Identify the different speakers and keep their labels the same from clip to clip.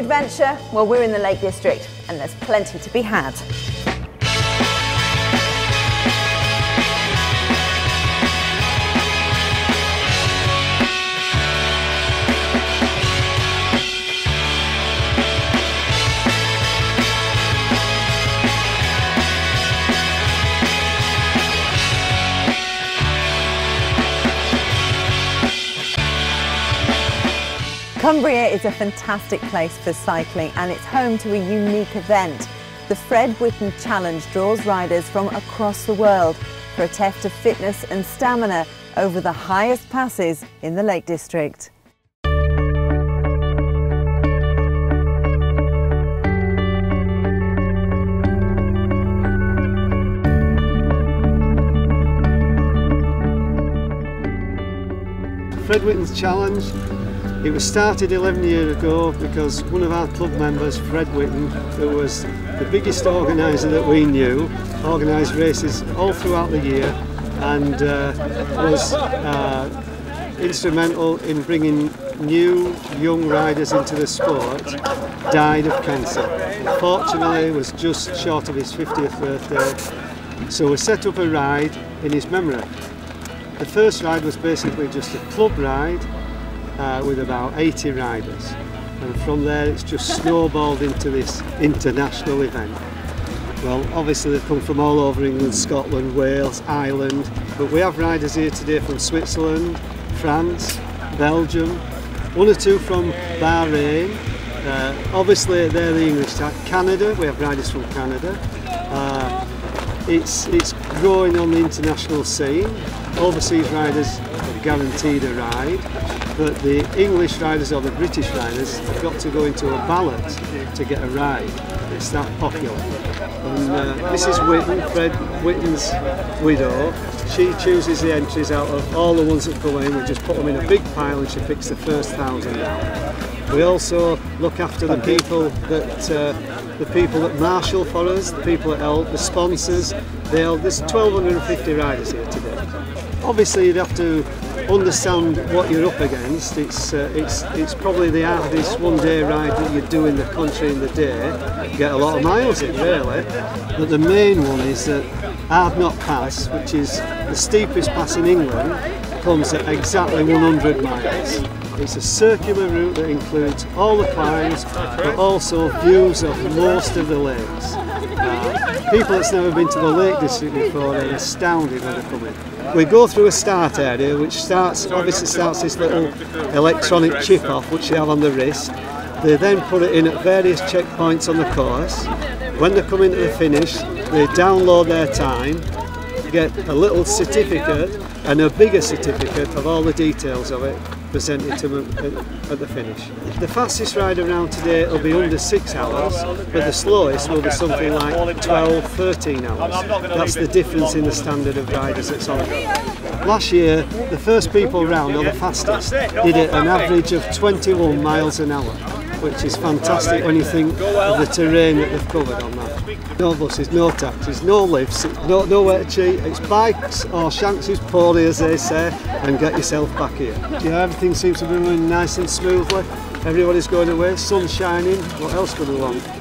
Speaker 1: adventure? Well, we're in the Lake District and there's plenty to be had. Cumbria is a fantastic place for cycling and it's home to a unique event. The Fred Whitton Challenge draws riders from across the world for a test of fitness and stamina over the highest passes in the Lake District.
Speaker 2: Fred Whitton's Challenge it was started 11 years ago because one of our club members, Fred Whitton, who was the biggest organiser that we knew, organised races all throughout the year and uh, was uh, instrumental in bringing new young riders into the sport, died of cancer. Fortunately, was just short of his 50th birthday, so we set up a ride in his memory. The first ride was basically just a club ride uh, with about 80 riders and from there it's just snowballed into this international event. Well obviously they've come from all over England, Scotland, Wales, Ireland but we have riders here today from Switzerland, France, Belgium, one or two from Bahrain, uh, obviously they're the English type. Canada, we have riders from Canada. Uh, it's, it's growing on the international scene. Overseas riders are guaranteed a ride but the English riders or the British riders have got to go into a ballot to get a ride. It's that popular. And uh, Mrs Whitton, Fred Whitton's widow, she chooses the entries out of all the ones that come in. We just put them in a big pile and she picks the first thousand out. We also look after the people that uh, the people that marshal for us, the people that help, the sponsors. They there's 1,250 riders here today. Obviously, you'd have to understand what you're up against. It's uh, it's it's probably the hardest one-day ride that you do in the country in the day. You get a lot of miles in, really. But the main one is that Hardknott Pass, which is the steepest pass in England, comes at exactly 100 miles. It's a circular route that includes all the climbs, but also views of most of the lakes. People that's never been to the Lake District before are astounded when they come in. We go through a start area which starts, obviously starts this little electronic chip off which they have on the wrist. They then put it in at various checkpoints on the course. When they come into the finish, they download their time, get a little certificate and a bigger certificate of all the details of it presented to them at, the finish. The fastest ride around today will be under six hours, but the slowest will be something like 12, 13 hours. That's the difference in the standard of riders that's on. Last year, the first people round, or the fastest, did it an average of 21 miles an hour which is fantastic when you think of the terrain that they've covered on that. No buses, no taxis, no lifts, no, nowhere to cheat. It's bikes or shanks is poorly as they say and get yourself back here. Yeah, everything seems to be running nice and smoothly. Everybody's going away, sun shining, what else could we want?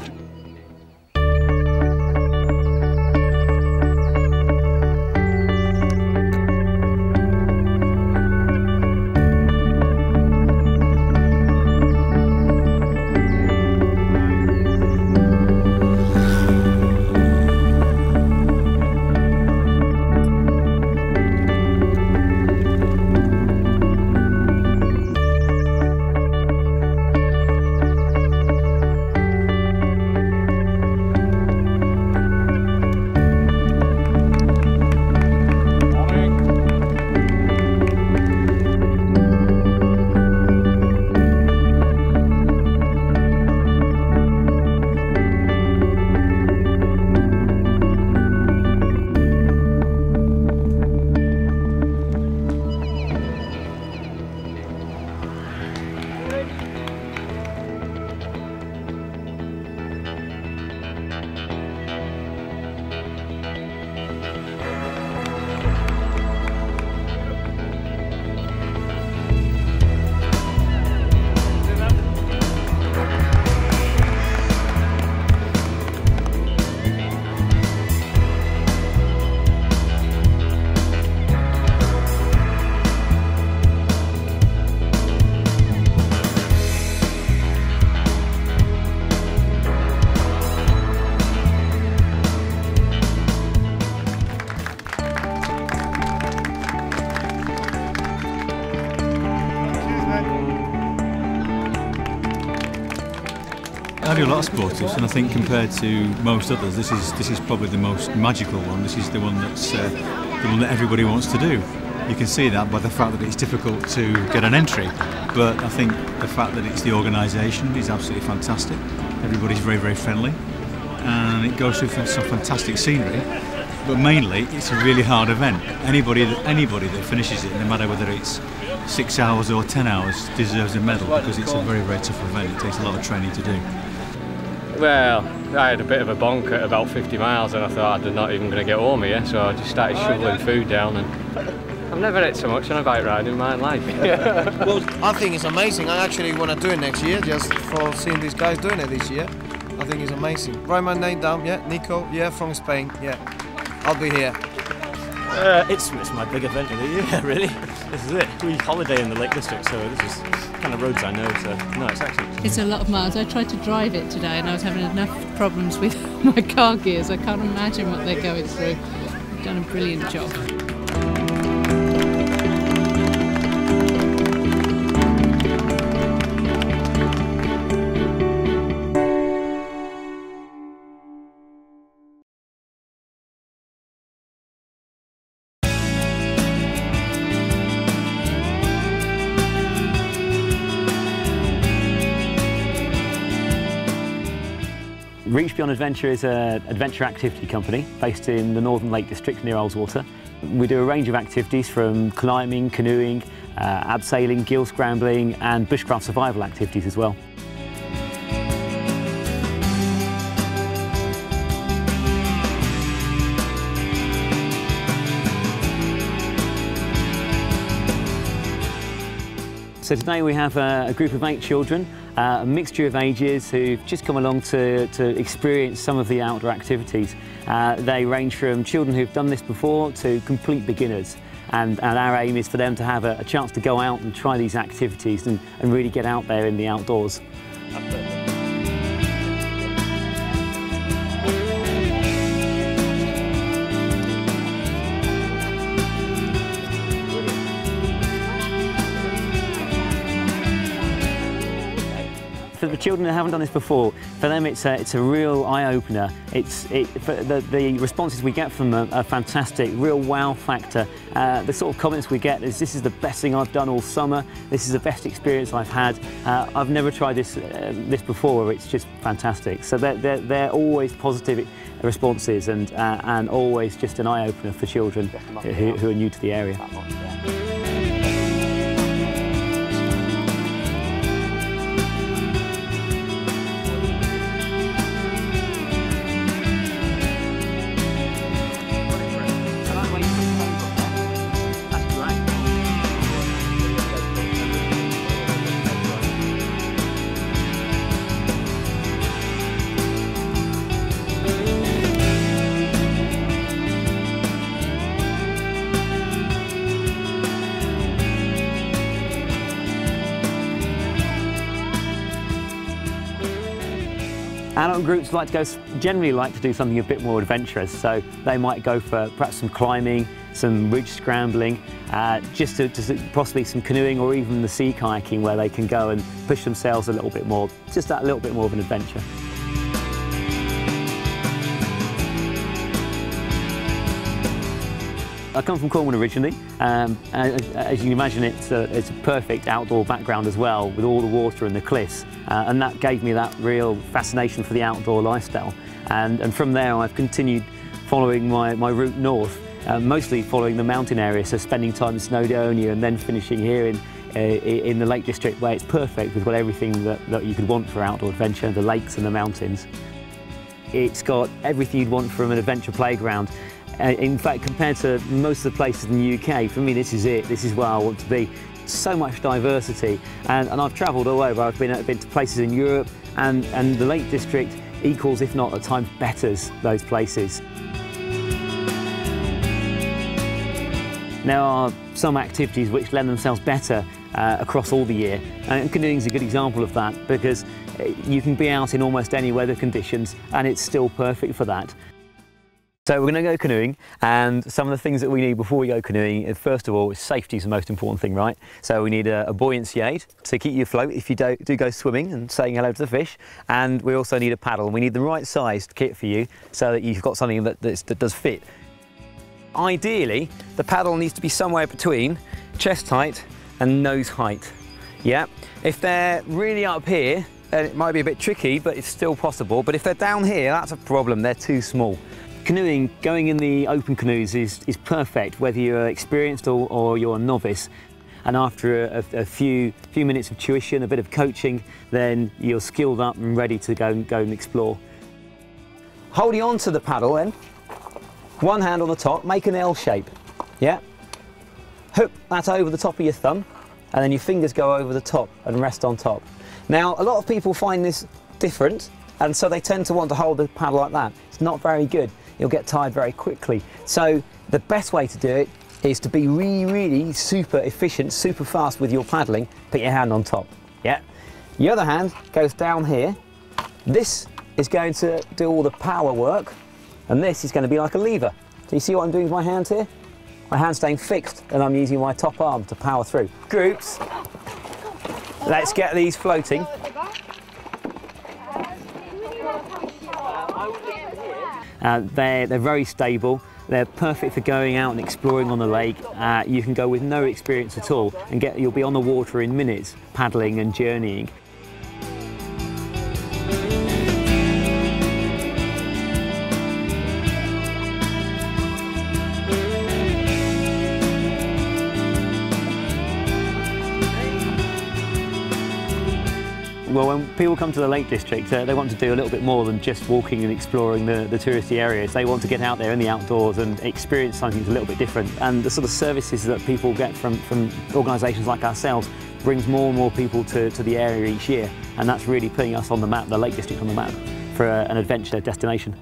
Speaker 3: Do a lot of sportives, and I think compared to most others, this is this is probably the most magical one. This is the one that's uh, the one that everybody wants to do. You can see that by the fact that it's difficult to get an entry, but I think the fact that it's the organisation is absolutely fantastic. Everybody's very very friendly, and it goes through some fantastic scenery. But mainly, it's a really hard event. Anybody that anybody that finishes it, no matter whether it's six hours or ten hours, deserves a medal because it's a very very tough event. It takes a lot of training to do.
Speaker 4: Well, I had a bit of a bonk at about 50 miles and I thought I'm not even going to get home here, so I just started oh, shoveling food down and I've never ate so much on a bike ride in my life.
Speaker 5: well, I think it's amazing. I actually want to do it next year just for seeing these guys doing it this year. I think it's amazing. Write my name down, yeah. Nico, yeah, from Spain, yeah. I'll be here.
Speaker 6: Uh, it's, it's my big event of the year, really. This is it. We holiday in the Lake District, so this is kind of roads I know, so no, it's excellent.
Speaker 7: It's a lot of miles. I tried to drive it today and I was having enough problems with my car gears. I can't imagine what they're going through. You've done a brilliant job.
Speaker 8: Reach Beyond Adventure is an adventure activity company based in the Northern Lake District near Ullswater. We do a range of activities from climbing, canoeing, uh, abseiling, gill scrambling and bushcraft survival activities as well. So today we have a, a group of eight children, uh, a mixture of ages who've just come along to, to experience some of the outdoor activities. Uh, they range from children who've done this before to complete beginners. And, and our aim is for them to have a, a chance to go out and try these activities and, and really get out there in the outdoors. Children that haven't done this before, for them it's a, it's a real eye-opener. It's it, the, the responses we get from them are fantastic, real wow factor. Uh, the sort of comments we get is this is the best thing I've done all summer, this is the best experience I've had, uh, I've never tried this, uh, this before, it's just fantastic. So they're, they're, they're always positive responses and, uh, and always just an eye-opener for children who, who are new to the area. Adult groups like to go, generally like to do something a bit more adventurous, so they might go for perhaps some climbing, some ridge scrambling, uh, just to, to possibly some canoeing or even the sea kayaking where they can go and push themselves a little bit more, just that little bit more of an adventure. I come from Cornwall originally. Um, as you can imagine, it's a, it's a, perfect outdoor background as well, with all the water and the cliffs. Uh, and that gave me that real fascination for the outdoor lifestyle. And, and from there, I've continued following my, my route north, uh, mostly following the mountain area, so spending time in Snowdonia and then finishing here in, uh, in the Lake District where it's perfect. We've got everything that, that you could want for outdoor adventure, the lakes and the mountains. It's got everything you'd want from an adventure playground. Uh, in fact, compared to most of the places in the UK, for me this is it, this is where I want to be. So much diversity, and, and I've travelled all over. I've been, I've been to places in Europe, and, and the Lake District equals, if not at times betters, those places. There are some activities which lend themselves better uh, across all the year. And canoeing is a good example of that because uh, you can be out in almost any weather conditions and it's still perfect for that. So we're going to go canoeing, and some of the things that we need before we go canoeing, uh, first of all, safety is the most important thing, right? So we need a, a buoyancy aid to keep you afloat if you do, do go swimming and saying hello to the fish, and we also need a paddle. We need the right sized kit for you so that you've got something that, that does fit. Ideally, the paddle needs to be somewhere between chest height and nose height. Yeah, if they're really up here, then it might be a bit tricky, but it's still possible. But if they're down here, that's a problem, they're too small. Canoeing, going in the open canoes is, is perfect, whether you're experienced or, or you're a novice. And after a, a, few, few minutes of tuition, a bit of coaching, then you're skilled up and ready to go, and, go and explore. Holding on to the paddle then, one hand on the top, make an L shape, yeah? Hook that over the top of your thumb, and then your fingers go over the top and rest on top. Now, a lot of people find this different, and so they tend to want to hold the paddle like that. It's not very good. You'll get tired very quickly. So the best way to do it is to be really, really super efficient, super fast with your paddling. Put your hand on top, yeah? The other hand goes down here. This is going to do all the power work and this is going to be like a lever. Do you see what I'm doing with my hands here? My hand's staying fixed and I'm using my top arm to power through. Groups, let's get these floating. Uh, they're, they're very stable. They're perfect for going out and exploring on the lake. Uh, you can go with no experience at all and get, you'll be on the water in minutes, paddling and journeying. Well, when people come to the Lake District, uh, they want to do a little bit more than just walking and exploring the, the touristy areas. They want to get out there in the outdoors and experience something that's a little bit different. And the sort of services that people get from, from organisations like ourselves brings more and more people to, to the area each year. And that's really putting us on the map, the Lake District on the map, for a, an adventure destination.